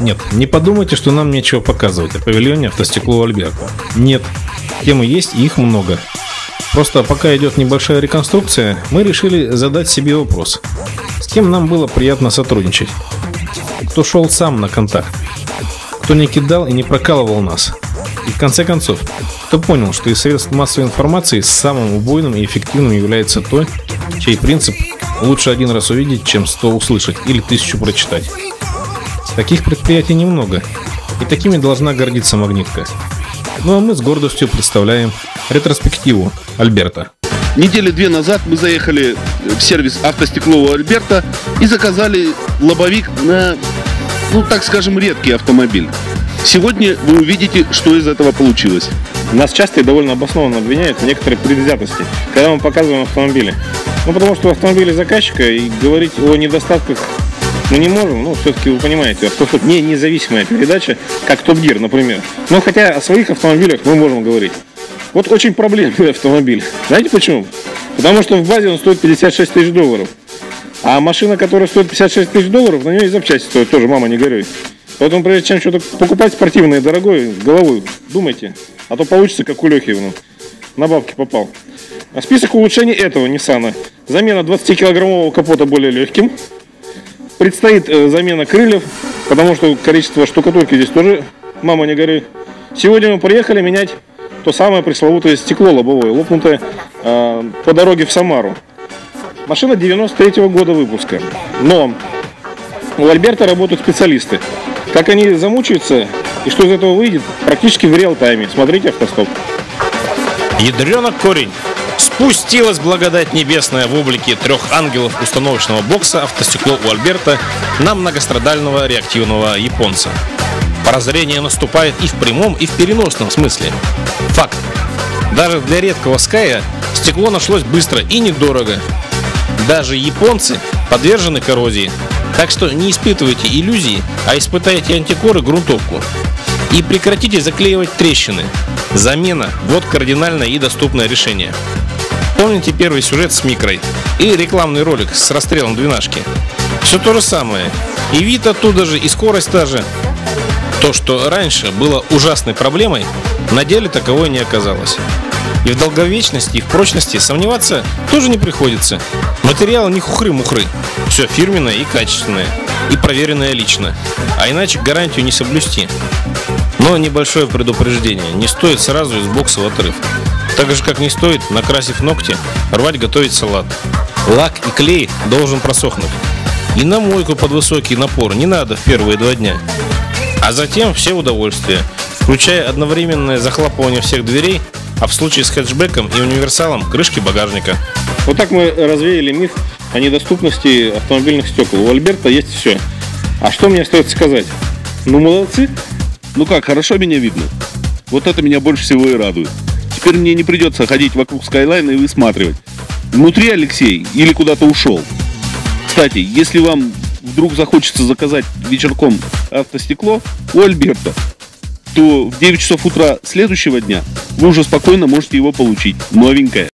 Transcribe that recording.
Нет, не подумайте, что нам нечего показывать о павильоне автостекло Альберта. Нет, темы есть и их много. Просто пока идет небольшая реконструкция, мы решили задать себе вопрос. С кем нам было приятно сотрудничать? Кто шел сам на контакт? Кто не кидал и не прокалывал нас? И в конце концов, кто понял, что из средств массовой информации самым убойным и эффективным является то, чей принцип лучше один раз увидеть, чем сто услышать или тысячу прочитать. Таких предприятий немного, и такими должна гордиться магнитка. Ну а мы с гордостью представляем ретроспективу Альберта. Недели две назад мы заехали в сервис автостекло у Альберта и заказали лобовик на, ну так скажем, редкий автомобиль. Сегодня вы увидите, что из этого получилось. Нас часто и довольно обоснованно обвиняют в некоторой предвзятости, когда мы показываем автомобили. Ну, потому что в автомобиле заказчика и говорить о недостатках мы не можем, ну, все-таки вы понимаете, автостоп не независимая передача, как Топ Гир, например. Но хотя о своих автомобилях мы можем говорить. Вот очень проблемный автомобиль. Знаете почему? Потому что в базе он стоит 56 тысяч долларов. А машина, которая стоит 56 тысяч долларов, на нее и запчасти стоят тоже, мама, не горюй. Поэтому прежде чем что-то покупать спортивное, дорогое, головой думайте. А то получится, как у Лехи, ну, на бабки попал. А список улучшений этого Ниссана. Замена 20-килограммового капота более легким. Предстоит э, замена крыльев, потому что количество штукатурки здесь тоже, мама не горы. Сегодня мы приехали менять то самое пресловутое стекло лобовое, лопнутое э, по дороге в Самару. Машина 93 -го года выпуска. Но у Альберта работают специалисты. Как они замучаются и что из этого выйдет, практически в реал-тайме. Смотрите автостоп. Ядренок корень. Спустилась благодать небесная в облике трех ангелов установочного бокса автостекло у Альберта на многострадального реактивного японца. Прозрение наступает и в прямом, и в переносном смысле. Факт. Даже для редкого Ская стекло нашлось быстро и недорого. Даже японцы подвержены коррозии, так что не испытывайте иллюзии, а испытайте антикоры грунтовку. И прекратите заклеивать трещины. Замена – вот кардинальное и доступное решение. Помните первый сюжет с микрой и рекламный ролик с расстрелом двенашки? Все то же самое. И вид оттуда же, и скорость та же. То, что раньше было ужасной проблемой, на деле таковой не оказалось. И в долговечности, и в прочности сомневаться тоже не приходится. Материалы не хухры-мухры. Все фирменное и качественное. И проверенное лично. А иначе гарантию не соблюсти. Но небольшое предупреждение. Не стоит сразу из бокса в отрыв. Так же, как не стоит, накрасив ногти, рвать готовить салат. Лак и клей должен просохнуть. И на мойку под высокий напор не надо в первые два дня. А затем все удовольствия, включая одновременное захлопывание всех дверей, а в случае с хэтчбеком и универсалом крышки багажника. Вот так мы развеяли миф о недоступности автомобильных стекол. У Альберта есть все. А что мне стоит сказать? Ну, молодцы. Ну как, хорошо меня видно? Вот это меня больше всего и радует. Теперь мне не придется ходить вокруг Скайлайна и высматривать. Внутри Алексей или куда-то ушел. Кстати, если вам вдруг захочется заказать вечерком автостекло у Альберта, то в 9 часов утра следующего дня вы уже спокойно можете его получить. Новенькое.